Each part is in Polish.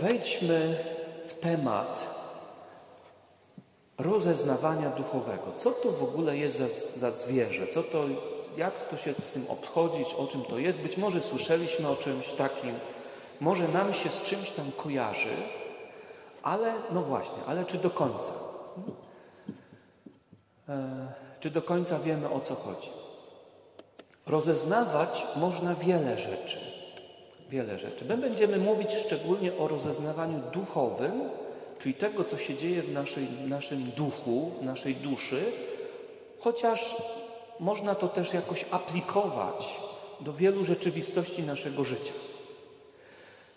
wejdźmy w temat rozeznawania duchowego. Co to w ogóle jest za, za zwierzę? Co to, jak to się z tym obchodzić? O czym to jest? Być może słyszeliśmy o czymś takim, może nam się z czymś tam kojarzy, ale no właśnie, ale czy do końca? E, czy do końca wiemy o co chodzi? Rozeznawać można wiele rzeczy. Wiele rzeczy. My będziemy mówić szczególnie o rozeznawaniu duchowym, czyli tego, co się dzieje w, naszej, naszym duchu, w naszej duszy, chociaż można to też jakoś aplikować do wielu rzeczywistości naszego życia.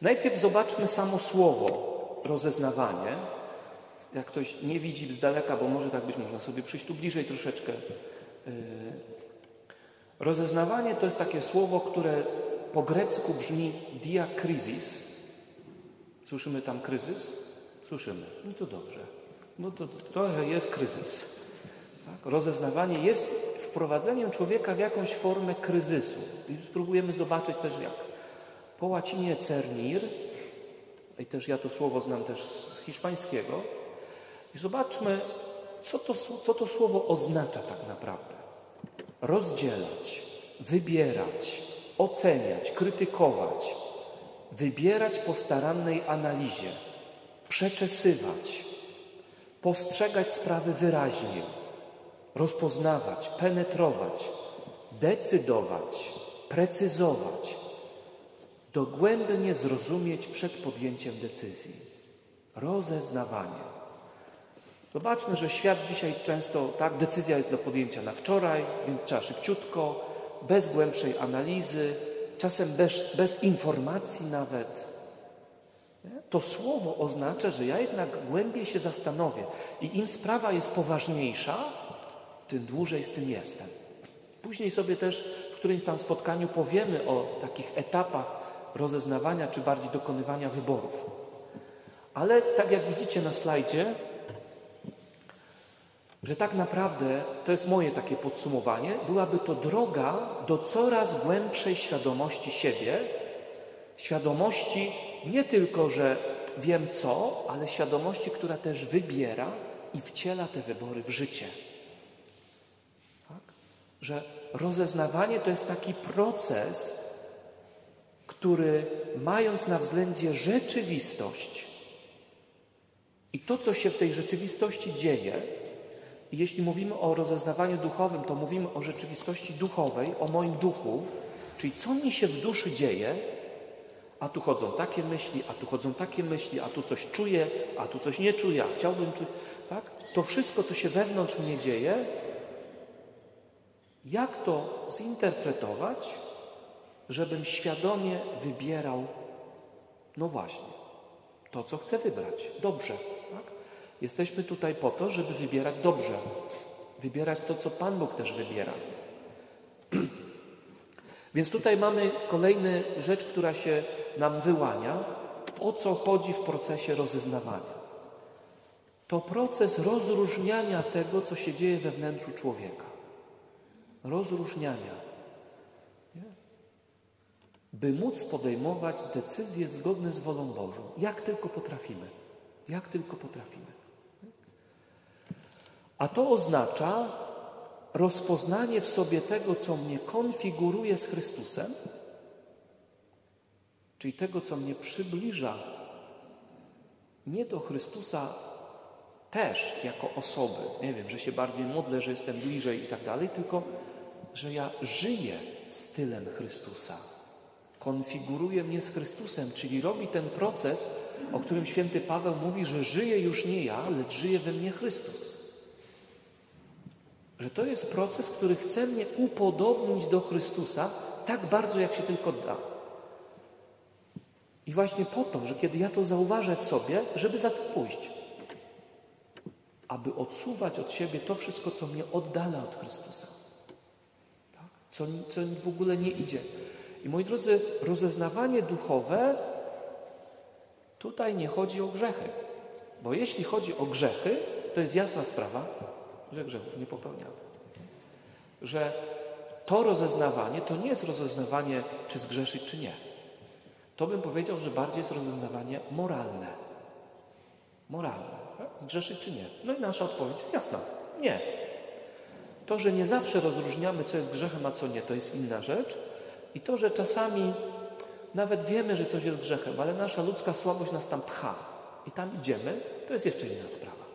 Najpierw zobaczmy samo słowo rozeznawanie. Jak ktoś nie widzi z daleka, bo może tak być, można sobie przyjść tu bliżej troszeczkę. Yy. Rozeznawanie to jest takie słowo, które po grecku brzmi diakryzis. Słyszymy tam kryzys? Słyszymy. No to dobrze. No to, trochę jest kryzys. Tak? Rozeznawanie jest wprowadzeniem człowieka w jakąś formę kryzysu. I spróbujemy zobaczyć też jak. Po łacinie cernir, i też ja to słowo znam też z hiszpańskiego, i zobaczmy, co to, co to słowo oznacza tak naprawdę. Rozdzielać, wybierać, oceniać, krytykować, wybierać po starannej analizie przeczesywać, postrzegać sprawy wyraźnie, rozpoznawać, penetrować, decydować, precyzować, dogłębnie zrozumieć przed podjęciem decyzji. Rozeznawanie. Zobaczmy, że świat dzisiaj często, tak, decyzja jest do podjęcia na wczoraj, więc trzeba szybciutko, bez głębszej analizy, czasem bez, bez informacji nawet. To słowo oznacza, że ja jednak głębiej się zastanowię i im sprawa jest poważniejsza, tym dłużej z tym jestem. Później sobie też w którymś tam spotkaniu powiemy o takich etapach rozeznawania czy bardziej dokonywania wyborów. Ale tak jak widzicie na slajdzie, że tak naprawdę, to jest moje takie podsumowanie, byłaby to droga do coraz głębszej świadomości siebie, świadomości nie tylko, że wiem co, ale świadomości, która też wybiera i wciela te wybory w życie. Tak? Że rozeznawanie to jest taki proces, który mając na względzie rzeczywistość i to, co się w tej rzeczywistości dzieje, jeśli mówimy o rozeznawaniu duchowym, to mówimy o rzeczywistości duchowej, o moim duchu, czyli co mi się w duszy dzieje, a tu chodzą takie myśli, a tu chodzą takie myśli, a tu coś czuję, a tu coś nie czuję, a chciałbym czuć. Tak? To wszystko, co się wewnątrz mnie dzieje, jak to zinterpretować, żebym świadomie wybierał, no właśnie, to, co chcę wybrać, dobrze. Tak? Jesteśmy tutaj po to, żeby wybierać dobrze, wybierać to, co Pan Bóg też wybiera. Więc tutaj mamy kolejną rzecz, która się nam wyłania, o co chodzi w procesie rozeznawania. To proces rozróżniania tego, co się dzieje we wnętrzu człowieka. Rozróżniania. Nie? By móc podejmować decyzje zgodne z wolą Bożą. Jak tylko potrafimy. Jak tylko potrafimy. A to oznacza rozpoznanie w sobie tego, co mnie konfiguruje z Chrystusem, czyli tego, co mnie przybliża nie do Chrystusa też jako osoby. Nie wiem, że się bardziej modlę, że jestem bliżej i tak dalej, tylko że ja żyję stylem Chrystusa. Konfiguruje mnie z Chrystusem, czyli robi ten proces, o którym święty Paweł mówi, że żyje już nie ja, lecz żyje we mnie Chrystus. Że to jest proces, który chce mnie upodobnić do Chrystusa tak bardzo, jak się tylko da. I właśnie po to, że kiedy ja to zauważę w sobie, żeby za tym pójść. Aby odsuwać od siebie to wszystko, co mnie oddala od Chrystusa. Tak? Co, co w ogóle nie idzie. I moi drodzy, rozeznawanie duchowe tutaj nie chodzi o grzechy. Bo jeśli chodzi o grzechy, to jest jasna sprawa, że grzechów nie popełniamy. Że to rozeznawanie to nie jest rozeznawanie, czy zgrzeszyć, czy nie. To bym powiedział, że bardziej jest rozeznawanie moralne. Moralne. Zgrzeszyć czy nie? No i nasza odpowiedź jest jasna. Nie. To, że nie zawsze rozróżniamy, co jest grzechem, a co nie, to jest inna rzecz. I to, że czasami nawet wiemy, że coś jest grzechem, ale nasza ludzka słabość nas tam pcha i tam idziemy, to jest jeszcze inna sprawa.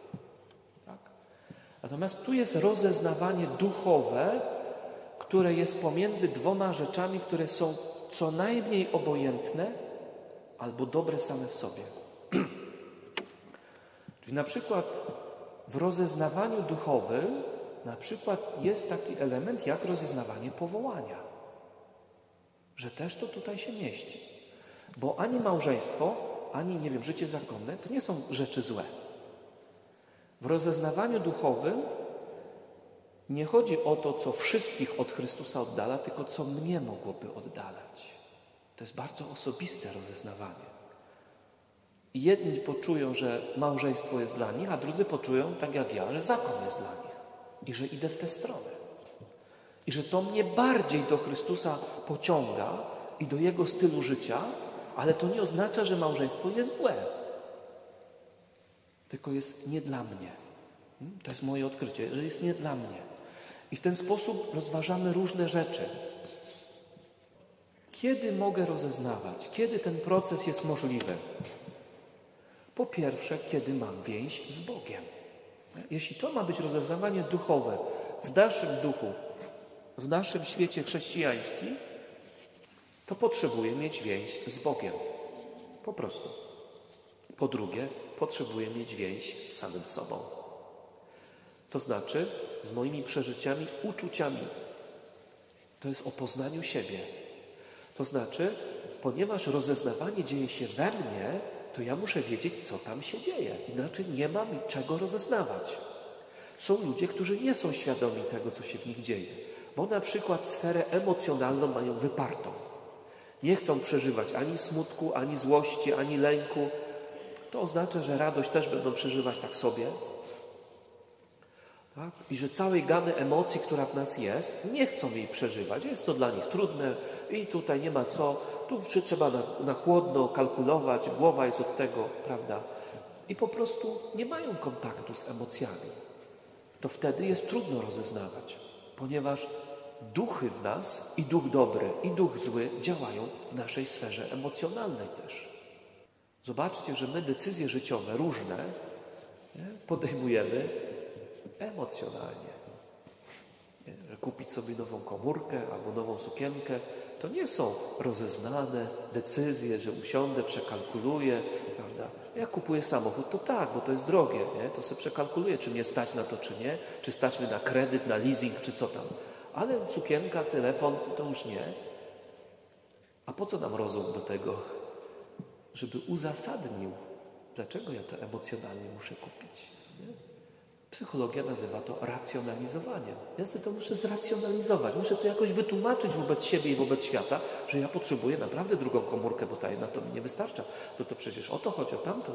Natomiast tu jest rozeznawanie duchowe, które jest pomiędzy dwoma rzeczami, które są co najmniej obojętne albo dobre same w sobie. Czyli na przykład w rozeznawaniu duchowym na przykład jest taki element jak rozeznawanie powołania. Że też to tutaj się mieści. Bo ani małżeństwo, ani, nie wiem, życie zakonne to nie są rzeczy złe. W rozeznawaniu duchowym nie chodzi o to, co wszystkich od Chrystusa oddala, tylko co mnie mogłoby oddalać. To jest bardzo osobiste rozeznawanie. Jedni poczują, że małżeństwo jest dla nich, a drudzy poczują, tak jak ja, że zakon jest dla nich i że idę w tę stronę. I że to mnie bardziej do Chrystusa pociąga i do Jego stylu życia, ale to nie oznacza, że małżeństwo jest złe. Tylko jest nie dla mnie. Hmm? To jest moje odkrycie, że jest nie dla mnie. I w ten sposób rozważamy różne rzeczy. Kiedy mogę rozeznawać? Kiedy ten proces jest możliwy? Po pierwsze, kiedy mam więź z Bogiem. Jeśli to ma być rozeznawanie duchowe w naszym duchu, w naszym świecie chrześcijańskim, to potrzebuję mieć więź z Bogiem. Po prostu. Po drugie, potrzebuję mieć więź z samym sobą. To znaczy z moimi przeżyciami, uczuciami. To jest o poznaniu siebie. To znaczy, ponieważ rozeznawanie dzieje się we mnie, to ja muszę wiedzieć, co tam się dzieje. Inaczej nie mam czego rozeznawać. Są ludzie, którzy nie są świadomi tego, co się w nich dzieje, bo na przykład sferę emocjonalną mają wypartą. Nie chcą przeżywać ani smutku, ani złości, ani lęku. To oznacza, że radość też będą przeżywać tak sobie. Tak? I że całej gamy emocji, która w nas jest, nie chcą jej przeżywać. Jest to dla nich trudne i tutaj nie ma co. Tu trzeba na, na chłodno kalkulować, głowa jest od tego, prawda? I po prostu nie mają kontaktu z emocjami. To wtedy jest trudno rozeznawać, ponieważ duchy w nas, i duch dobry, i duch zły, działają w naszej sferze emocjonalnej też. Zobaczcie, że my decyzje życiowe różne podejmujemy emocjonalnie. Nie, że kupić sobie nową komórkę albo nową sukienkę, to nie są rozeznane decyzje, że usiądę, przekalkuluję, prawda? Jak kupuję samochód, to tak, bo to jest drogie, nie? to sobie przekalkuluję, czy mnie stać na to, czy nie, czy stać mnie na kredyt, na leasing, czy co tam. Ale sukienka, telefon, to już nie. A po co nam rozum do tego, żeby uzasadnił, dlaczego ja to emocjonalnie muszę kupić? Nie? Psychologia nazywa to racjonalizowaniem. Ja sobie to muszę zracjonalizować, muszę to jakoś wytłumaczyć wobec siebie i wobec świata, że ja potrzebuję naprawdę drugą komórkę, bo ta jedna to mi nie wystarcza. No to przecież o to chodzi, o tamto,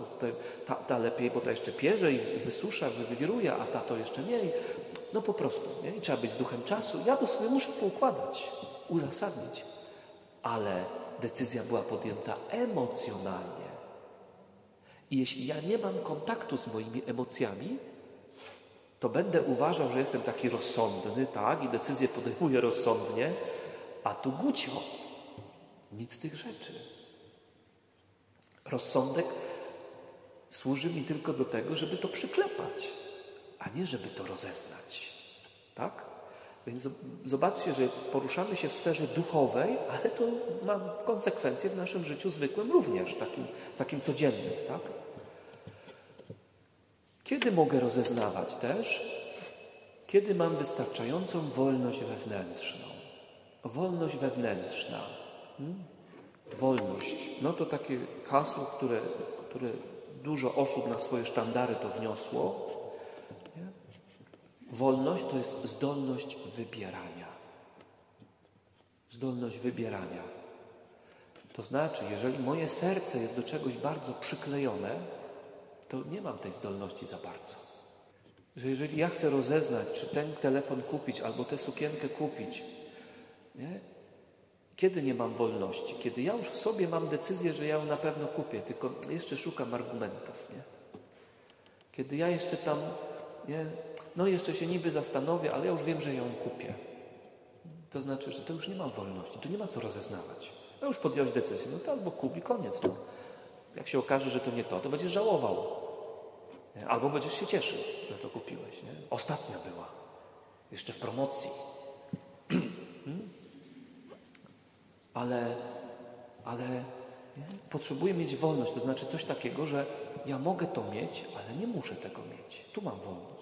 ta, ta lepiej, bo ta jeszcze pierze i wysusza, wywiruje, a ta to jeszcze mniej. No po prostu, nie? I trzeba być z duchem czasu. Ja to sobie muszę poukładać, uzasadnić. Ale decyzja była podjęta emocjonalnie. I jeśli ja nie mam kontaktu z moimi emocjami, to będę uważał, że jestem taki rozsądny, tak, i decyzję podejmuję rozsądnie, a tu gucio. Nic z tych rzeczy. Rozsądek służy mi tylko do tego, żeby to przyklepać, a nie żeby to rozeznać. Tak? Więc zobaczcie, że poruszamy się w sferze duchowej, ale to ma konsekwencje w naszym życiu zwykłym również, takim, takim codziennym. Tak? Kiedy mogę rozeznawać też? Kiedy mam wystarczającą wolność wewnętrzną. Wolność wewnętrzna. Hmm? Wolność. No to takie hasło, które, które dużo osób na swoje sztandary to wniosło. Wolność to jest zdolność wybierania. Zdolność wybierania. To znaczy, jeżeli moje serce jest do czegoś bardzo przyklejone, to nie mam tej zdolności za bardzo. Że jeżeli ja chcę rozeznać, czy ten telefon kupić albo tę sukienkę kupić, nie? Kiedy nie mam wolności? Kiedy ja już w sobie mam decyzję, że ja ją na pewno kupię, tylko jeszcze szukam argumentów, nie? Kiedy ja jeszcze tam, nie? No jeszcze się niby zastanowię, ale ja już wiem, że ją kupię. To znaczy, że to już nie mam wolności, tu nie ma co rozeznawać. No już podjąłeś decyzję, no to albo kup i koniec. No. Jak się okaże, że to nie to, to będziesz żałował. Albo będziesz się cieszył, że to kupiłeś. Nie? Ostatnia była. Jeszcze w promocji. Ale, ale nie? potrzebuję mieć wolność. To znaczy coś takiego, że ja mogę to mieć, ale nie muszę tego mieć. Tu mam wolność.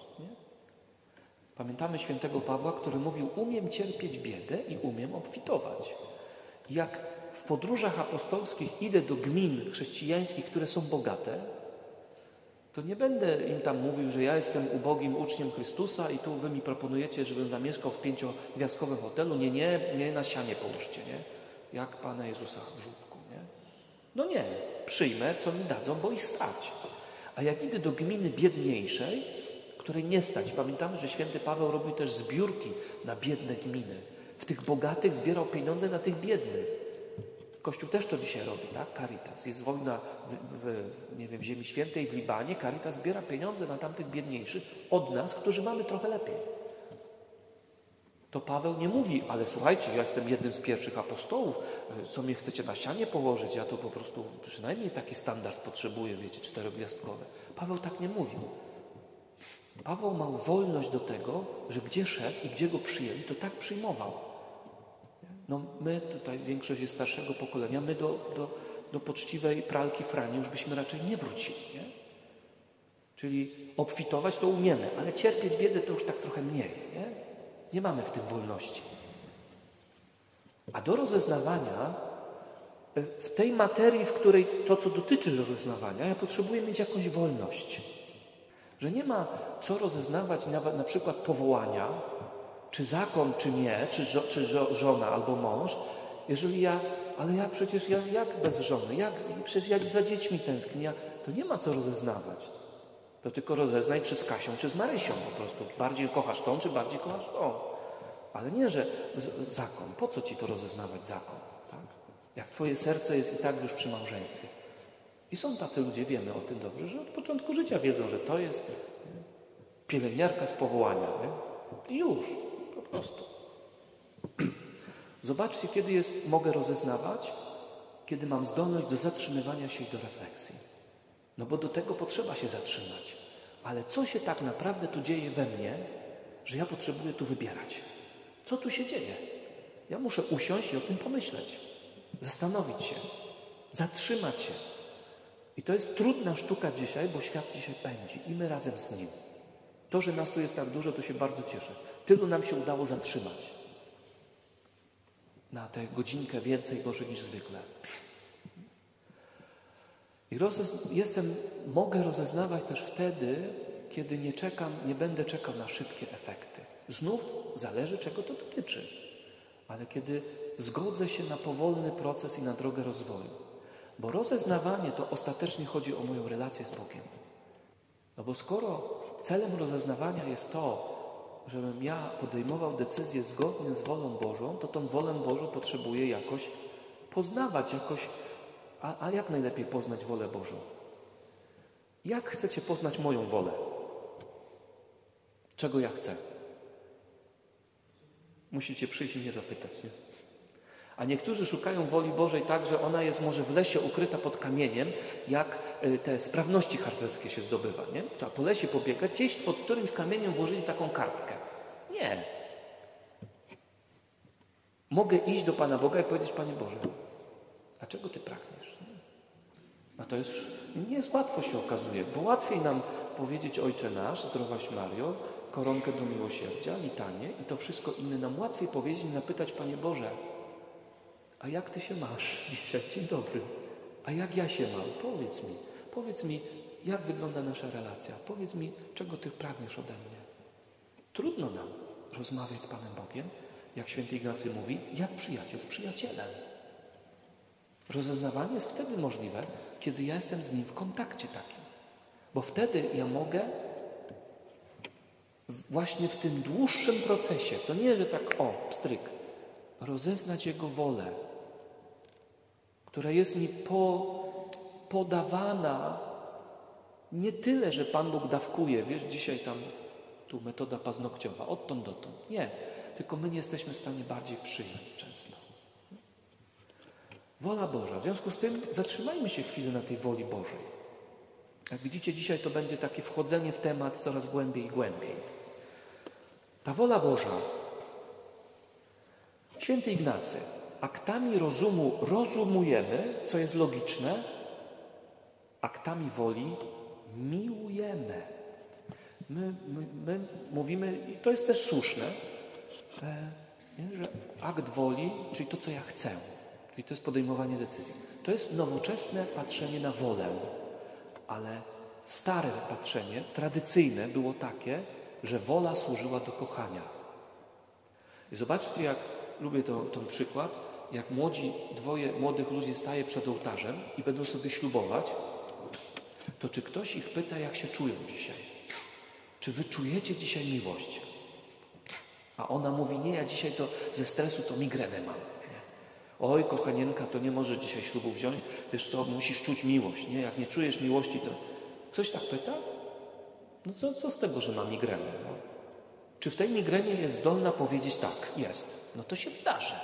Nie? Pamiętamy świętego Pawła, który mówił: Umiem cierpieć biedę i umiem obfitować. Jak w podróżach apostolskich idę do gmin chrześcijańskich, które są bogate, to nie będę im tam mówił, że ja jestem ubogim uczniem Chrystusa i tu wy mi proponujecie, żebym zamieszkał w pięciogwiazdkowym hotelu. Nie, nie, mnie na sianie połóżcie, nie? Jak Pana Jezusa w żółtku, nie? No nie, przyjmę, co mi dadzą, bo i stać. A jak idę do gminy biedniejszej, której nie stać, pamiętamy, że święty Paweł robił też zbiórki na biedne gminy. W tych bogatych zbierał pieniądze na tych biednych. Kościół też to dzisiaj robi, tak? Caritas. Jest wojna w, w, nie wiem, w Ziemi Świętej, w Libanie. Caritas zbiera pieniądze na tamtych biedniejszych od nas, którzy mamy trochę lepiej. To Paweł nie mówi, ale słuchajcie, ja jestem jednym z pierwszych apostołów, co mnie chcecie na sianie położyć, ja tu po prostu przynajmniej taki standard potrzebuję, wiecie, czterogwiazdkowy. Paweł tak nie mówił. Paweł miał wolność do tego, że gdzie szedł i gdzie go przyjęli, to tak przyjmował. No my tutaj, większość jest starszego pokolenia, my do, do, do poczciwej pralki Frani już byśmy raczej nie wrócili. Nie? Czyli obfitować to umiemy, ale cierpieć biedę to już tak trochę mniej. Nie, nie mamy w tym wolności. A do rozeznawania, e, w tej materii, w której to, co dotyczy rozeznawania, ja potrzebuję mieć jakąś wolność. Że nie ma co rozeznawać nawet na przykład powołania, czy zakon, czy nie, czy, żo, czy żo, żona albo mąż, jeżeli ja, ale ja przecież ja, jak bez żony, jak, przecież ja za dziećmi tęsknię, to nie ma co rozeznawać. To tylko rozeznaj, czy z Kasią, czy z Marysią po prostu. Bardziej kochasz tą, czy bardziej kochasz tą. Ale nie, że zakon. Po co ci to rozeznawać zakon? Tak? Jak twoje serce jest i tak już przy małżeństwie. I są tacy ludzie, wiemy o tym dobrze, że od początku życia wiedzą, że to jest pielęgniarka z powołania. Nie? I już prostu. Zobaczcie, kiedy jest, mogę rozeznawać, kiedy mam zdolność do zatrzymywania się i do refleksji. No bo do tego potrzeba się zatrzymać. Ale co się tak naprawdę tu dzieje we mnie, że ja potrzebuję tu wybierać? Co tu się dzieje? Ja muszę usiąść i o tym pomyśleć, zastanowić się, zatrzymać się. I to jest trudna sztuka dzisiaj, bo świat dzisiaj pędzi i my razem z nim. To, że nas tu jest tak dużo, to się bardzo cieszę. Tylu nam się udało zatrzymać. Na tę godzinkę więcej może niż zwykle. I jestem, mogę rozeznawać też wtedy, kiedy nie czekam, nie będę czekał na szybkie efekty. Znów zależy, czego to dotyczy. Ale kiedy zgodzę się na powolny proces i na drogę rozwoju. Bo rozeznawanie to ostatecznie chodzi o moją relację z Bogiem. No bo skoro celem rozeznawania jest to, żebym ja podejmował decyzję zgodnie z wolą Bożą, to tą wolę Bożą potrzebuję jakoś poznawać, jakoś. A, a jak najlepiej poznać wolę Bożą? Jak chcecie poznać moją wolę? Czego ja chcę? Musicie przyjść i mnie zapytać. Nie? A niektórzy szukają woli Bożej tak, że ona jest może w lesie ukryta pod kamieniem, jak y, te sprawności harcerskie się zdobywa. Nie? Trzeba po lesie pobiegać, gdzieś pod którymś kamieniem włożyli taką kartkę. Nie. Mogę iść do Pana Boga i powiedzieć, Panie Boże, a czego Ty pragniesz? A to jest, nie jest łatwo się okazuje, bo łatwiej nam powiedzieć Ojcze Nasz, zdrowaś Mario, koronkę do miłosierdzia, litanie i to wszystko inne nam łatwiej powiedzieć zapytać, Panie Boże, a jak Ty się masz dzisiaj? Dzień dobry. A jak ja się mam? Powiedz mi. Powiedz mi, jak wygląda nasza relacja. Powiedz mi, czego Ty pragniesz ode mnie. Trudno nam rozmawiać z Panem Bogiem, jak święty Ignacy mówi, jak przyjaciel z przyjacielem. Rozeznawanie jest wtedy możliwe, kiedy ja jestem z Nim w kontakcie takim. Bo wtedy ja mogę właśnie w tym dłuższym procesie, to nie, że tak o, pstryk, rozeznać Jego wolę, która jest mi po, podawana nie tyle, że Pan Bóg dawkuje, wiesz, dzisiaj tam tu metoda paznokciowa, odtąd dotąd. Nie, tylko my nie jesteśmy w stanie bardziej przyjąć często. Wola Boża. W związku z tym zatrzymajmy się chwilę na tej woli Bożej. Jak widzicie, dzisiaj to będzie takie wchodzenie w temat coraz głębiej i głębiej. Ta wola Boża, święty Ignacy, aktami rozumu rozumujemy, co jest logiczne, aktami woli miłujemy. My, my, my mówimy, i to jest też słuszne, e, że akt woli, czyli to, co ja chcę, czyli to jest podejmowanie decyzji. To jest nowoczesne patrzenie na wolę, ale stare patrzenie, tradycyjne było takie, że wola służyła do kochania. I zobaczcie, jak lubię to, ten przykład, jak młodzi, dwoje młodych ludzi staje przed ołtarzem i będą sobie ślubować, to czy ktoś ich pyta, jak się czują dzisiaj? Czy wy czujecie dzisiaj miłość? A ona mówi, nie, ja dzisiaj to ze stresu to migrenę mam. Oj, kochanienka, to nie możesz dzisiaj ślubu wziąć, wiesz co, musisz czuć miłość, nie? Jak nie czujesz miłości, to... Ktoś tak pyta? No co, co z tego, że ma migrenę? No? Czy w tej migrenie jest zdolna powiedzieć tak, jest? No to się wydarzy.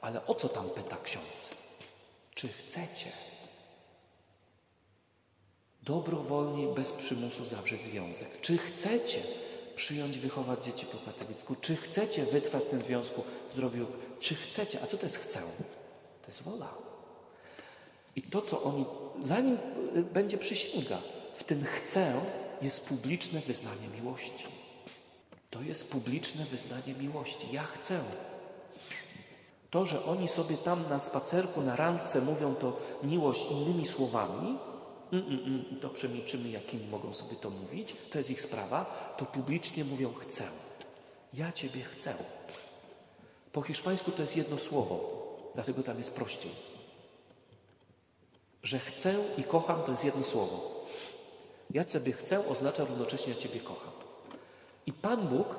Ale o co tam pyta ksiądz? Czy chcecie? dobrowolnie, bez przymusu zawrzeć związek. Czy chcecie przyjąć, wychować dzieci po katolicku? Czy chcecie wytrwać w tym związku zdrowiu? Czy chcecie? A co to jest chcę? To jest wola. I to, co oni, zanim y, będzie przysięga, w tym chcę jest publiczne wyznanie miłości. To jest publiczne wyznanie miłości. Ja chcę. To, że oni sobie tam na spacerku, na randce mówią to miłość innymi słowami, mm, mm, mm, to przemilczymy, jakimi mogą sobie to mówić, to jest ich sprawa, to publicznie mówią chcę. Ja Ciebie chcę. Po hiszpańsku to jest jedno słowo, dlatego tam jest prościej. Że chcę i kocham to jest jedno słowo. Ja Ciebie chcę oznacza równocześnie ja Ciebie kocham. I Pan Bóg,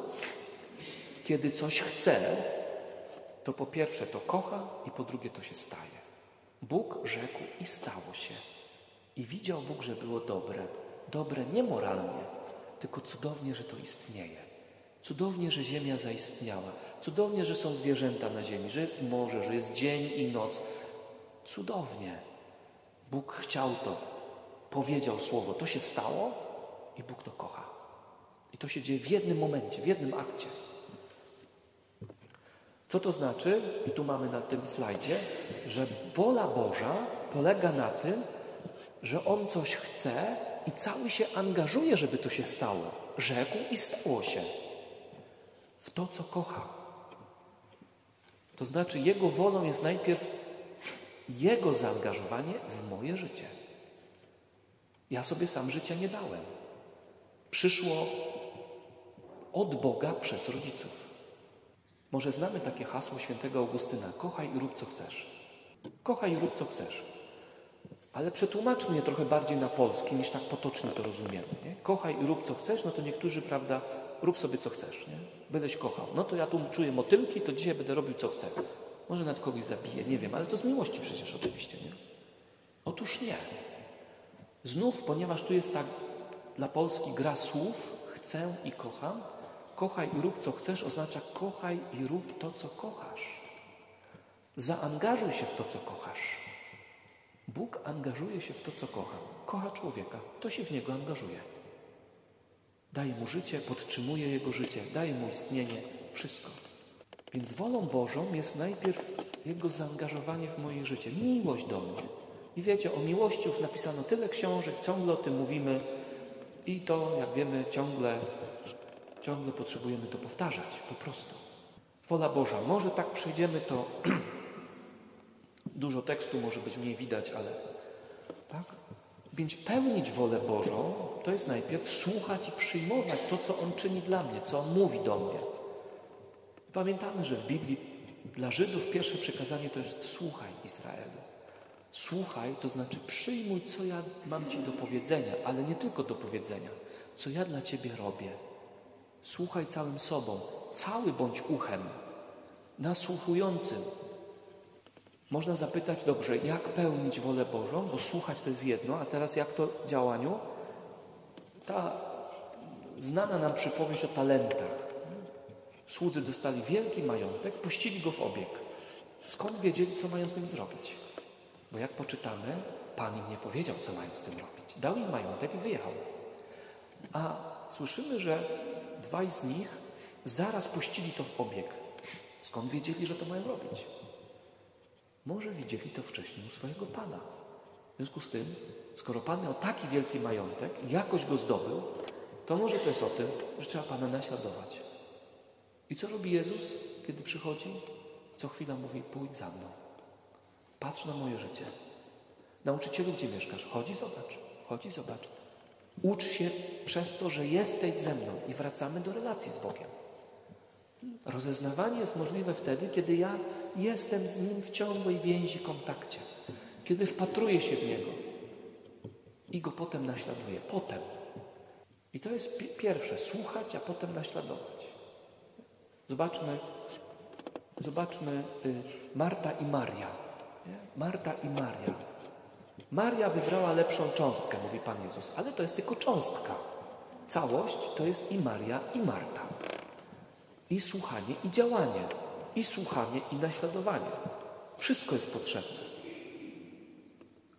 kiedy coś chce, to po pierwsze to kocha i po drugie to się staje. Bóg rzekł i stało się. I widział Bóg, że było dobre. Dobre nie moralnie, tylko cudownie, że to istnieje. Cudownie, że ziemia zaistniała. Cudownie, że są zwierzęta na ziemi, że jest morze, że jest dzień i noc. Cudownie. Bóg chciał to. Powiedział słowo. To się stało i Bóg to kocha. I to się dzieje w jednym momencie, w jednym akcie. Co to znaczy? I tu mamy na tym slajdzie, że wola Boża polega na tym, że on coś chce i cały się angażuje, żeby to się stało. Rzekł i stało się. W to, co kocha. To znaczy, jego wolą jest najpierw jego zaangażowanie w moje życie. Ja sobie sam życia nie dałem. Przyszło od Boga przez rodziców. Może znamy takie hasło świętego Augustyna: kochaj i rób co chcesz. Kochaj i rób co chcesz. Ale przetłumaczmy je trochę bardziej na polski, niż tak potocznie to rozumiemy. Nie? Kochaj i rób co chcesz, no to niektórzy, prawda, rób sobie co chcesz, nie? Będeś kochał. No to ja tu czuję motylki, to dzisiaj będę robił co chcę. Może nawet kogoś zabiję, nie wiem, ale to z miłości przecież oczywiście, nie? Otóż nie. Znów, ponieważ tu jest tak dla Polski gra słów, chcę i kocham, kochaj i rób co chcesz oznacza kochaj i rób to, co kochasz. Zaangażuj się w to, co kochasz. Bóg angażuje się w to, co kocha. Kocha człowieka, to się w niego angażuje. Daje mu życie, podtrzymuje jego życie, daje mu istnienie, wszystko. Więc wolą Bożą jest najpierw jego zaangażowanie w moje życie, miłość do mnie. I wiecie, o miłości już napisano tyle książek, ciągle o tym mówimy i to, jak wiemy, ciągle, ciągle potrzebujemy to powtarzać, po prostu. Wola Boża. Może tak przejdziemy to Dużo tekstu może być mniej widać, ale tak? Więc pełnić wolę Bożą to jest najpierw słuchać i przyjmować to, co On czyni dla mnie, co On mówi do mnie. Pamiętamy, że w Biblii dla Żydów pierwsze przekazanie to jest słuchaj Izraelu. Słuchaj to znaczy przyjmuj, co ja mam Ci do powiedzenia, ale nie tylko do powiedzenia, co ja dla Ciebie robię. Słuchaj całym sobą, cały bądź uchem, nasłuchującym, Można zapytać, dobrze, jak pełnić wolę Bożą, bo słuchać to jest jedno, a teraz jak to w działaniu? Ta znana nam przypowieść o talentach. Słudzy dostali wielki majątek, puścili go w obieg. Skąd wiedzieli, co mają z tym zrobić? Bo jak poczytamy, Pan im nie powiedział, co mają z tym robić. Dał im majątek i wyjechał. A słyszymy, że dwaj z nich zaraz puścili to w obieg. Skąd wiedzieli, że to mają robić? Może widzieli to wcześniej u swojego Pana. W związku z tym, skoro Pan miał taki wielki majątek i jakoś go zdobył, to może to jest o tym, że trzeba Pana naśladować. I co robi Jezus, kiedy przychodzi? Co chwila mówi, pójdź za mną. Patrz na moje życie. Nauczycielu, gdzie mieszkasz? Chodzi, zobacz. Chodzi, zobacz. Ucz się przez to, że jesteś ze mną i wracamy do relacji z Bogiem. Rozeznawanie jest możliwe wtedy, kiedy ja jestem z Nim w ciągłej więzi, kontakcie. Kiedy wpatruję się w Niego i Go potem naśladuję. Potem. I to jest pierwsze. Słuchać, a potem naśladować. Zobaczmy, zobaczmy y, Marta i Maria. Marta i Maria. Maria wybrała lepszą cząstkę, mówi Pan Jezus, ale to jest tylko cząstka. Całość to jest i Maria, i Marta. I słuchanie, i działanie. I słuchanie, i naśladowanie. Wszystko jest potrzebne.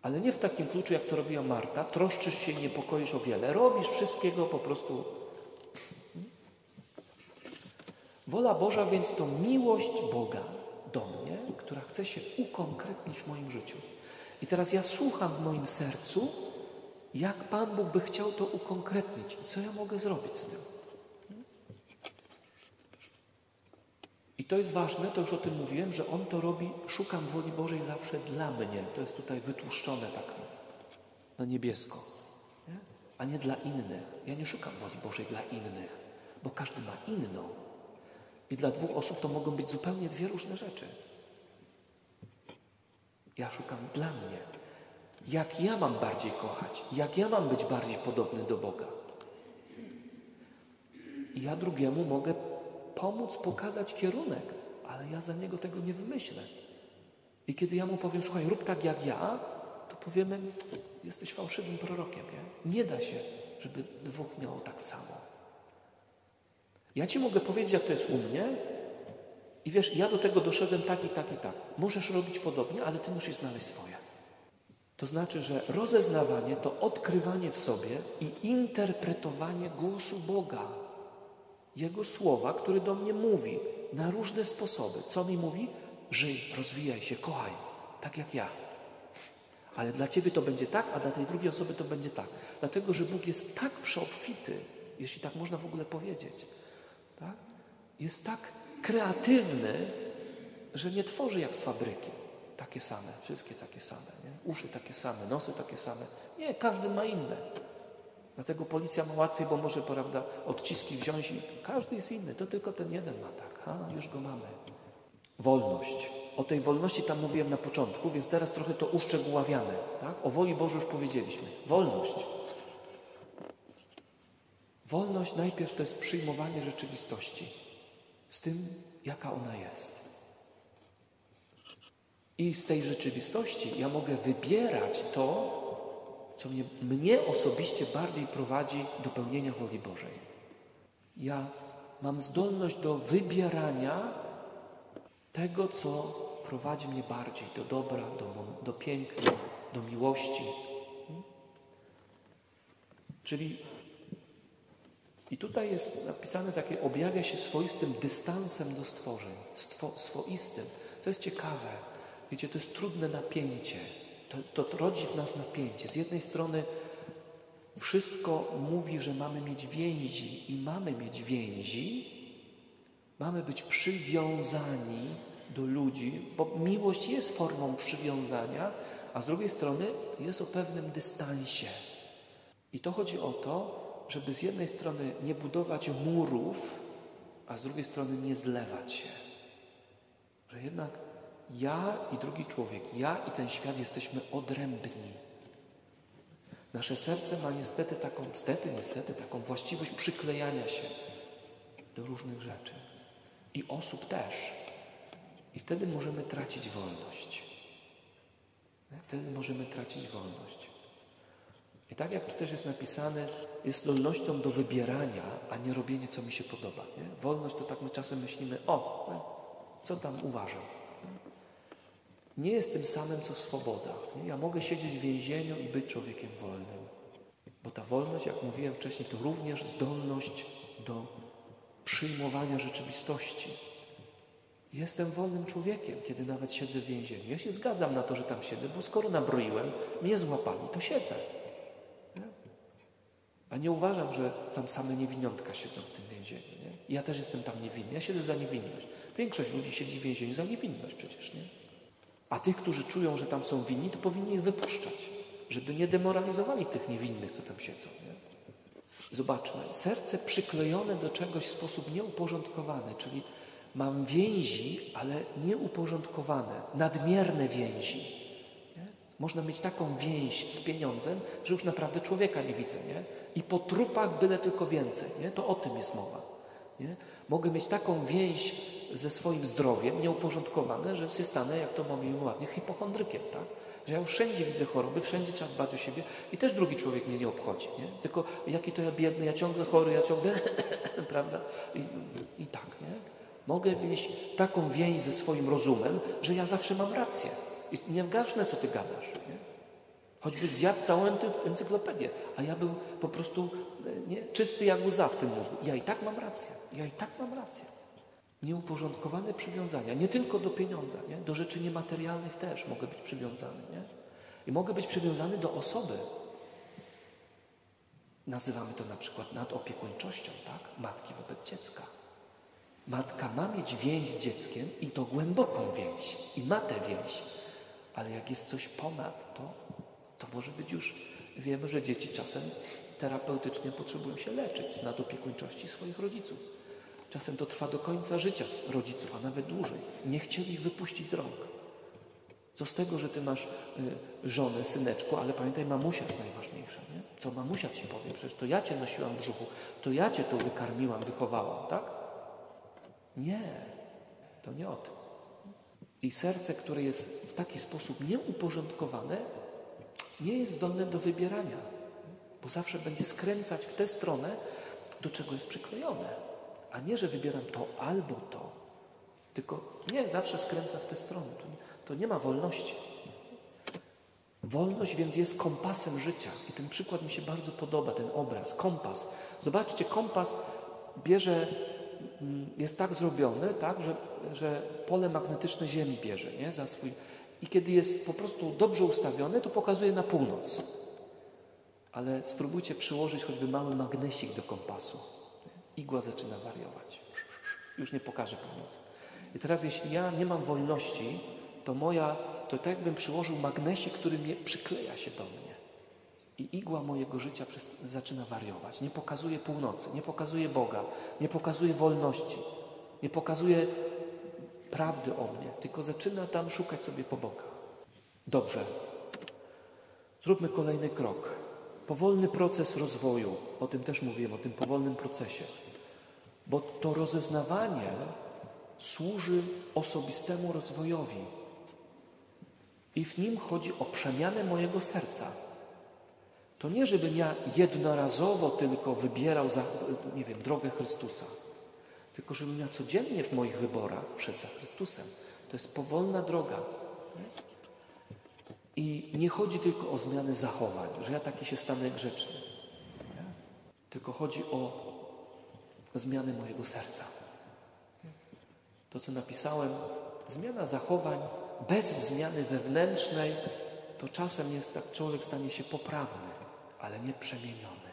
Ale nie w takim kluczu, jak to robiła Marta. Troszczysz się i niepokoisz o wiele. Robisz wszystkiego po prostu. Wola Boża więc to miłość Boga do mnie, która chce się ukonkretnić w moim życiu. I teraz ja słucham w moim sercu, jak Pan Bóg by chciał to ukonkretnić i co ja mogę zrobić z tym. I to jest ważne, to już o tym mówiłem, że On to robi, szukam woli Bożej zawsze dla mnie. To jest tutaj wytłuszczone tak na niebiesko, nie? a nie dla innych. Ja nie szukam woli Bożej dla innych, bo każdy ma inną. I dla dwóch osób to mogą być zupełnie dwie różne rzeczy. Ja szukam dla mnie. Jak ja mam bardziej kochać? Jak ja mam być bardziej podobny do Boga? I ja drugiemu mogę pomóc, pokazać kierunek, ale ja za niego tego nie wymyślę. I kiedy ja mu powiem, słuchaj, rób tak jak ja, to powiemy, jesteś fałszywym prorokiem. Nie, nie da się, żeby dwóch miało tak samo. Ja ci mogę powiedzieć, jak to jest u mnie, i wiesz, ja do tego doszedłem tak i tak i tak. Możesz robić podobnie, ale ty musisz znaleźć swoje. To znaczy, że rozeznawanie to odkrywanie w sobie i interpretowanie głosu Boga. Jego słowa, który do mnie mówi na różne sposoby. Co mi mówi? Żyj, rozwijaj się, kochaj, tak jak ja. Ale dla ciebie to będzie tak, a dla tej drugiej osoby to będzie tak. Dlatego, że Bóg jest tak przeobfity, jeśli tak można w ogóle powiedzieć. Tak? Jest tak kreatywny, że nie tworzy jak z fabryki. Takie same, wszystkie takie same. Nie? Uszy takie same, nosy takie same. Nie, każdy ma inne. Dlatego policja ma łatwiej, bo może, prawda, odciski wziąć i każdy jest inny. To tylko ten jeden ma tak. A, już go mamy. Wolność. O tej wolności tam mówiłem na początku, więc teraz trochę to uszczegóławiamy. Tak? O woli Bożej już powiedzieliśmy. Wolność. Wolność najpierw to jest przyjmowanie rzeczywistości z tym, jaka ona jest. I z tej rzeczywistości ja mogę wybierać to, co mnie, mnie osobiście bardziej prowadzi do pełnienia woli Bożej. Ja mam zdolność do wybierania tego, co prowadzi mnie bardziej do dobra, do, do piękna, do miłości. Czyli i tutaj jest napisane takie, objawia się swoistym dystansem do stworzeń, Stwo, swoistym. To jest ciekawe. Wiecie, to jest trudne napięcie. To, to rodzi w nas napięcie. Z jednej strony wszystko mówi, że mamy mieć więzi i mamy mieć więzi, mamy być przywiązani do ludzi, bo miłość jest formą przywiązania, a z drugiej strony jest o pewnym dystansie. I to chodzi o to, żeby z jednej strony nie budować murów, a z drugiej strony nie zlewać się. Że jednak ja i drugi człowiek, ja i ten świat jesteśmy odrębni. Nasze serce ma niestety taką, niestety, niestety taką właściwość przyklejania się do różnych rzeczy. I osób też. I wtedy możemy tracić wolność. Wtedy możemy tracić wolność. Tak jak tu też jest napisane, jest zdolnością do wybierania, a nie robienie, co mi się podoba. Nie? Wolność to tak my czasem myślimy, o, no, co tam uważam. Nie jest tym samym, co swoboda. Nie? Ja mogę siedzieć w więzieniu i być człowiekiem wolnym. Bo ta wolność, jak mówiłem wcześniej, to również zdolność do przyjmowania rzeczywistości. Jestem wolnym człowiekiem, kiedy nawet siedzę w więzieniu. Ja się zgadzam na to, że tam siedzę, bo skoro nabroiłem, mnie złapali, to siedzę. A nie uważam, że tam same niewiniątka siedzą w tym więzieniu. Nie? Ja też jestem tam niewinny. Ja siedzę za niewinność. Większość ludzi siedzi w więzieniu za niewinność przecież, nie? A tych, którzy czują, że tam są winni, to powinni ich wypuszczać, żeby nie demoralizowali tych niewinnych, co tam siedzą. Nie? Zobaczmy, serce przyklejone do czegoś w sposób nieuporządkowany, czyli mam więzi, ale nieuporządkowane, nadmierne więzi. Nie? Można mieć taką więź z pieniądzem, że już naprawdę człowieka nie widzę. Nie? I po trupach byle tylko więcej. Nie? To o tym jest mowa. Nie? Mogę mieć taką więź ze swoim zdrowiem nieuporządkowane, że się stanę, jak to mówimy ładnie, hipochondrykiem. Tak? Że ja już wszędzie widzę choroby, wszędzie trzeba dbać o siebie i też drugi człowiek mnie nie obchodzi. Nie? Tylko jaki to ja biedny, ja ciągle chory, ja ciągle, prawda? I, I tak, nie? Mogę mieć taką więź ze swoim rozumem, że ja zawsze mam rację. I nie gasznę, co ty gadasz. Nie? Choćby zjadł całą encyklopedię, a ja był po prostu nie, czysty jak łza w tym mózgu. Ja i tak mam rację. Ja i tak mam rację. Nieuporządkowane przywiązania, nie tylko do pieniądza, nie? do rzeczy niematerialnych też mogę być przywiązany. Nie? I mogę być przywiązany do osoby. Nazywamy to na przykład nadopiekuńczością, tak? Matki wobec dziecka. Matka ma mieć więź z dzieckiem i to głęboką więź. I ma tę więź. Ale jak jest coś ponad to, to może być już, wiemy, że dzieci czasem terapeutycznie potrzebują się leczyć z nadopiekuńczości swoich rodziców. Czasem to trwa do końca życia rodziców, a nawet dłużej. Nie chcieli ich wypuścić z rąk. Co z tego, że ty masz y, żonę, syneczku, ale pamiętaj, mamusia jest najważniejsza. Nie? Co mamusia ci powie? Przecież to ja cię nosiłam w brzuchu, to ja cię tu wykarmiłam, wychowałam, tak? Nie, to nie o tym. I serce, które jest w taki sposób nieuporządkowane, nie jest zdolne do wybierania, bo zawsze będzie skręcać w tę stronę, do czego jest przyklejone. A nie, że wybieram to albo to, tylko nie, zawsze skręca w tę stronę. To nie, to nie ma wolności. Wolność więc jest kompasem życia. I ten przykład mi się bardzo podoba, ten obraz, kompas. Zobaczcie, kompas bierze, mm, jest tak zrobiony, tak, że, że pole magnetyczne Ziemi bierze nie, za swój. I kiedy jest po prostu dobrze ustawiony, to pokazuje na północ. Ale spróbujcie przyłożyć choćby mały magnesik do kompasu. Igła zaczyna wariować. Już nie pokaże północy. I teraz, jeśli ja nie mam wolności, to moja, to tak jakbym przyłożył magnesik, który mnie przykleja się do mnie. I igła mojego życia zaczyna wariować. Nie pokazuje północy, nie pokazuje Boga, nie pokazuje wolności, nie pokazuje prawdy o mnie, tylko zaczyna tam szukać sobie po bokach. Dobrze. Zróbmy kolejny krok. Powolny proces rozwoju, o tym też mówiłem, o tym powolnym procesie. Bo to rozeznawanie służy osobistemu rozwojowi. I w nim chodzi o przemianę mojego serca. To nie, żebym ja jednorazowo tylko wybierał, za, nie wiem, drogę Chrystusa, tylko żebym ja codziennie w moich wyborach szedł za Chrystusem. To jest powolna droga. I nie chodzi tylko o zmianę zachowań, że ja taki się stanę grzeczny. Tylko chodzi o zmianę mojego serca. To, co napisałem, zmiana zachowań bez zmiany wewnętrznej, to czasem jest tak, człowiek stanie się poprawny, ale nie przemieniony.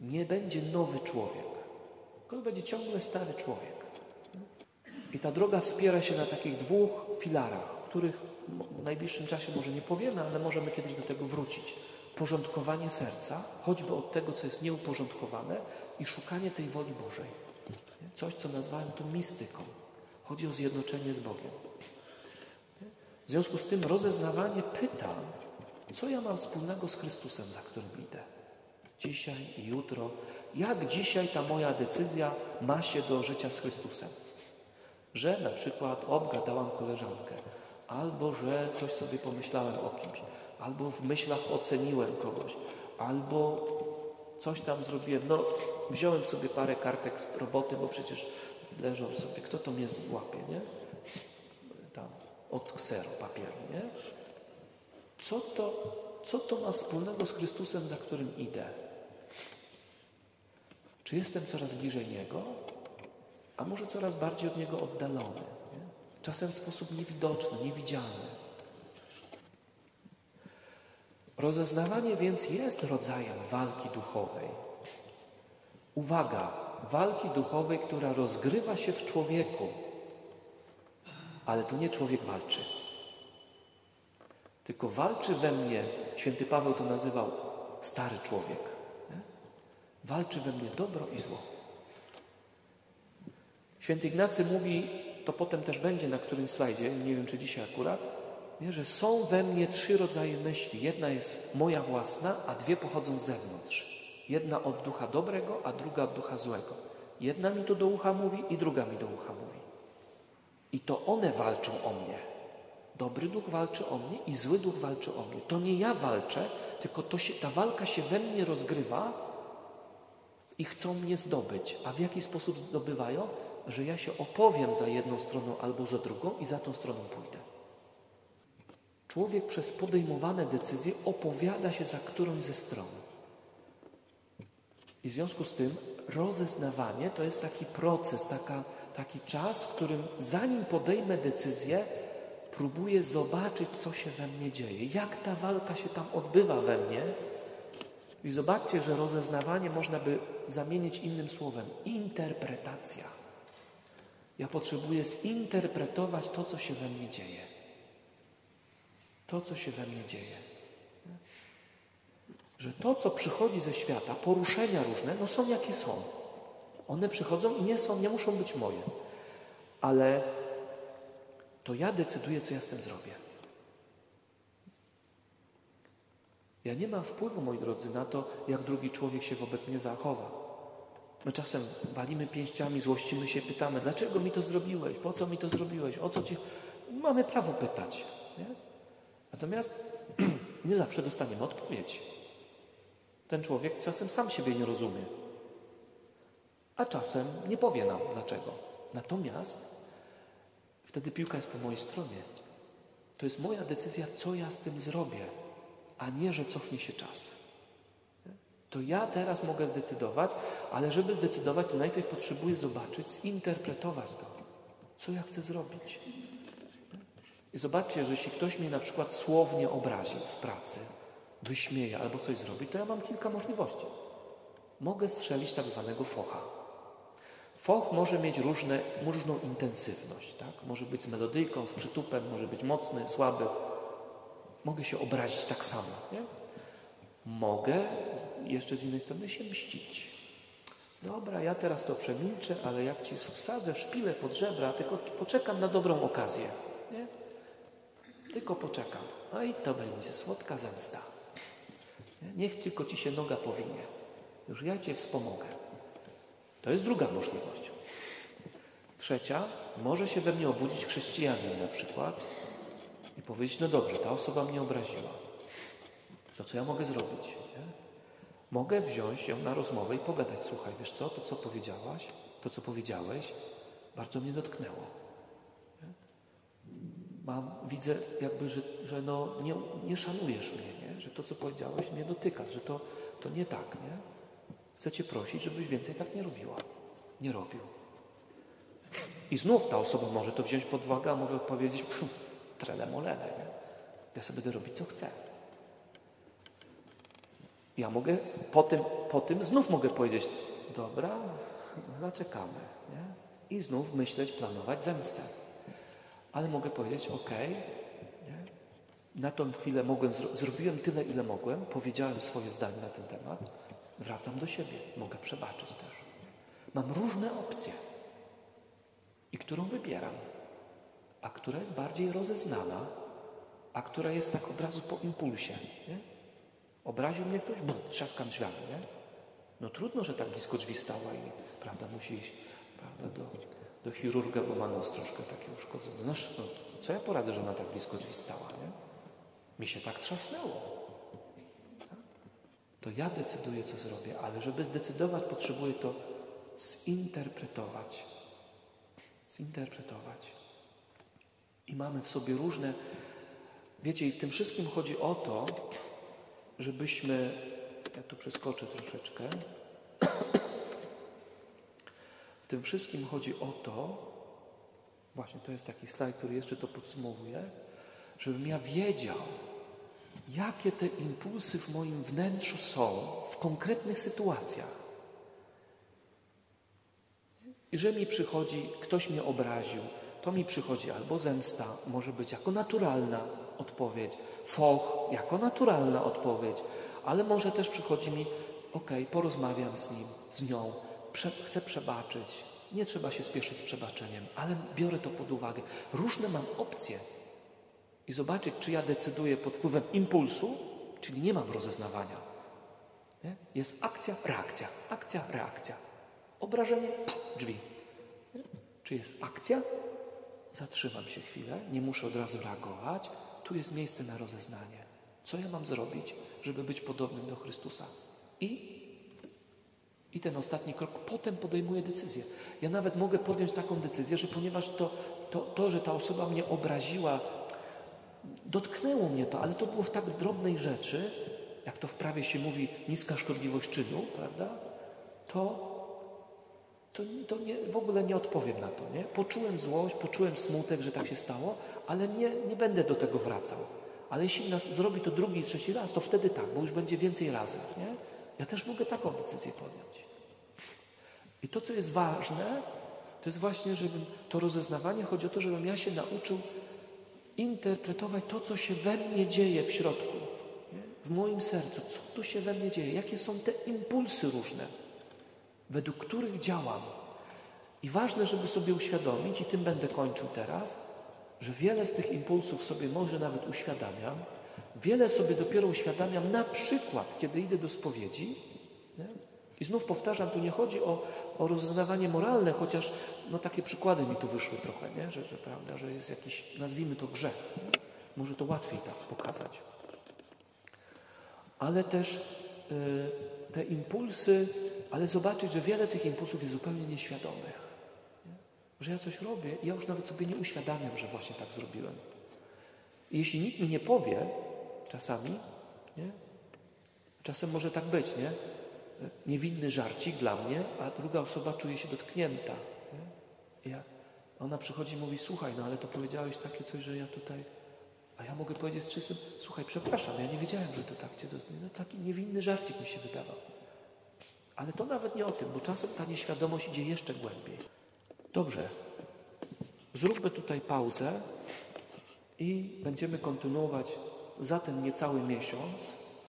Nie będzie nowy człowiek, tylko będzie ciągle stary człowiek. I ta droga wspiera się na takich dwóch filarach, których w najbliższym czasie może nie powiemy, ale możemy kiedyś do tego wrócić. Porządkowanie serca, choćby od tego, co jest nieuporządkowane, i szukanie tej woli Bożej. Coś, co nazwałem tu mistyką. Chodzi o zjednoczenie z Bogiem. W związku z tym rozeznawanie pyta, co ja mam wspólnego z Chrystusem, za którym idę. Dzisiaj i jutro. Jak dzisiaj ta moja decyzja ma się do życia z Chrystusem? Że na przykład obgadałam koleżankę, albo że coś sobie pomyślałem o kimś, albo w myślach oceniłem kogoś, albo coś tam zrobiłem. No, wziąłem sobie parę kartek z roboty, bo przecież leżą sobie, kto to mnie złapie, nie? Tam, od kseru papieru, nie? Co to, co to ma wspólnego z Chrystusem, za którym idę? Czy jestem coraz bliżej Niego, a może coraz bardziej od Niego oddalony? Nie? Czasem w sposób niewidoczny, niewidzialny. Rozeznawanie więc jest rodzajem walki duchowej. Uwaga, walki duchowej, która rozgrywa się w człowieku, ale to nie człowiek walczy. Tylko walczy we mnie, święty Paweł to nazywał stary człowiek. Walczy we mnie dobro i zło. Święty Ignacy mówi, to potem też będzie na którymś slajdzie, nie wiem czy dzisiaj akurat, nie, że są we mnie trzy rodzaje myśli. Jedna jest moja własna, a dwie pochodzą z zewnątrz. Jedna od ducha dobrego, a druga od ducha złego. Jedna mi to do ucha mówi i druga mi do ucha mówi. I to one walczą o mnie. Dobry duch walczy o mnie i zły duch walczy o mnie. To nie ja walczę, tylko to się, ta walka się we mnie rozgrywa i chcą mnie zdobyć. A w jaki sposób zdobywają? Że ja się opowiem za jedną stroną albo za drugą i za tą stroną pójdę. Człowiek przez podejmowane decyzje opowiada się za którąś ze stron. I w związku z tym rozeznawanie to jest taki proces, taka, taki czas, w którym zanim podejmę decyzję, próbuję zobaczyć, co się we mnie dzieje, jak ta walka się tam odbywa we mnie. I zobaczcie, że rozeznawanie można by zamienić innym słowem interpretacja. Ja potrzebuję zinterpretować to, co się we mnie dzieje. To, co się we mnie dzieje. Że to, co przychodzi ze świata, poruszenia różne, no są jakie są. One przychodzą i nie są, nie muszą być moje. Ale to ja decyduję, co ja z tym zrobię. Ja nie mam wpływu, moi drodzy, na to, jak drugi człowiek się wobec mnie zachowa. My czasem walimy pięściami, złościmy się, pytamy, dlaczego mi to zrobiłeś, po co mi to zrobiłeś, o co ci... Mamy prawo pytać. Nie? Natomiast nie zawsze dostaniemy odpowiedź. Ten człowiek czasem sam siebie nie rozumie, a czasem nie powie nam dlaczego. Natomiast wtedy piłka jest po mojej stronie. To jest moja decyzja, co ja z tym zrobię, a nie, że cofnie się czas. To ja teraz mogę zdecydować, ale żeby zdecydować, to najpierw potrzebuję zobaczyć, zinterpretować to, co ja chcę zrobić. I zobaczcie, że jeśli ktoś mnie na przykład słownie obrazi w pracy, wyśmieje albo coś zrobi, to ja mam kilka możliwości. Mogę strzelić tak zwanego focha. Foch może mieć różne, różną intensywność. Tak? Może być z melodyjką, z przytupem, może być mocny, słaby. Mogę się obrazić tak samo. Nie? Mogę jeszcze z innej strony się mścić. Dobra, ja teraz to przemilczę, ale jak ci wsadzę szpilę pod żebra, tylko poczekam na dobrą okazję. Nie? Tylko poczekam. No i to będzie słodka zemsta. Niech tylko ci się noga powinie. Już ja cię wspomogę. To jest druga możliwość. Trzecia, może się we mnie obudzić chrześcijanin na przykład i powiedzieć, no dobrze, ta osoba mnie obraziła. To co ja mogę zrobić? Nie? Mogę wziąć ją na rozmowę i pogadać. Słuchaj, wiesz co, to co powiedziałaś, to co powiedziałeś, bardzo mnie dotknęło. Nie? Mam, widzę jakby, że, że no, nie, nie szanujesz mnie, nie? że to co powiedziałeś mnie dotyka, że to, to nie tak. Nie? Chcę Cię prosić, żebyś więcej tak nie robiła. Nie robił. I znów ta osoba może to wziąć pod uwagę, a może powiedzieć, trele molele, nie? Ja sobie będę robić, co chcę. Ja mogę po tym, po tym znów mogę powiedzieć, dobra, zaczekamy. Nie? I znów myśleć, planować zemstę. Ale mogę powiedzieć, ok, nie? na tą chwilę mogłem, zrobiłem tyle, ile mogłem, powiedziałem swoje zdanie na ten temat, wracam do siebie, mogę przebaczyć też. Mam różne opcje i którą wybieram, a która jest bardziej rozeznana, a która jest tak od razu po impulsie. Nie? Obraził mnie ktoś? Bum, trzaskam drzwiami, nie? No trudno, że tak blisko drzwi stała i prawda, musi iść prawda, do, do chirurga, bo ma nos troszkę takie uszkodzone. No, no co ja poradzę, że ona tak blisko drzwi stała, nie? Mi się tak trzasnęło. To ja decyduję, co zrobię, ale żeby zdecydować, potrzebuję to zinterpretować. Zinterpretować. I mamy w sobie różne. Wiecie, i w tym wszystkim chodzi o to, żebyśmy. Ja tu przeskoczę troszeczkę. W tym wszystkim chodzi o to, właśnie to jest taki slajd, który jeszcze to podsumowuje, żebym ja wiedział, jakie te impulsy w moim wnętrzu są w konkretnych sytuacjach. I że mi przychodzi, ktoś mnie obraził, to mi przychodzi albo zemsta, może być jako naturalna odpowiedź, foch jako naturalna odpowiedź, ale może też przychodzi mi, ok, porozmawiam z nim, z nią, prze, chcę przebaczyć. Nie trzeba się spieszyć z przebaczeniem, ale biorę to pod uwagę. Różne mam opcje i zobaczyć, czy ja decyduję pod wpływem impulsu, czyli nie mam rozeznawania. Nie? Jest akcja, reakcja, akcja, reakcja. Obrażenie, drzwi. Czy jest akcja? Zatrzymam się chwilę, nie muszę od razu reagować. Tu jest miejsce na rozeznanie. Co ja mam zrobić, żeby być podobnym do Chrystusa? I, i ten ostatni krok, potem podejmuję decyzję. Ja nawet mogę podjąć taką decyzję, że ponieważ to, to, to że ta osoba mnie obraziła, dotknęło mnie to, ale to było w tak drobnej rzeczy, jak to w prawie się mówi, niska szkodliwość czynu, prawda? To, to, to nie, w ogóle nie odpowiem na to. Nie? Poczułem złość, poczułem smutek, że tak się stało, ale nie, nie będę do tego wracał. Ale jeśli nas zrobi to drugi trzeci raz, to wtedy tak, bo już będzie więcej razy. Nie? Ja też mogę taką decyzję podjąć. I to, co jest ważne, to jest właśnie, żebym to rozeznawanie, chodzi o to, żebym ja się nauczył interpretować to, co się we mnie dzieje w środku, w moim sercu. Co tu się we mnie dzieje? Jakie są te impulsy różne, według których działam. I ważne, żeby sobie uświadomić, i tym będę kończył teraz, że wiele z tych impulsów sobie może nawet uświadamiam, wiele sobie dopiero uświadamiam na przykład, kiedy idę do spowiedzi. Nie? I znów powtarzam, tu nie chodzi o, o rozeznawanie moralne, chociaż no, takie przykłady mi tu wyszły trochę, nie? Że, że, prawda, że jest jakiś, nazwijmy to grzech. Może to łatwiej tak pokazać. Ale też y, te impulsy, ale zobaczyć, że wiele tych impulsów jest zupełnie nieświadomych. Nie? Że ja coś robię i ja już nawet sobie nie uświadamiam, że właśnie tak zrobiłem. I jeśli nikt mi nie powie, czasami, nie? czasem może tak być, nie? niewinny żarcik dla mnie, a druga osoba czuje się dotknięta. Nie? Ja, ona przychodzi i mówi, słuchaj, no ale to powiedziałeś takie coś, że ja tutaj... A ja mogę powiedzieć z czystym, słuchaj, przepraszam, ja nie wiedziałem, że to tak cię dotknie. No taki niewinny żarcik mi się wydawał. Ale to nawet nie o tym, bo czasem ta nieświadomość idzie jeszcze głębiej. Dobrze. Zróbmy tutaj pauzę i będziemy kontynuować za ten niecały miesiąc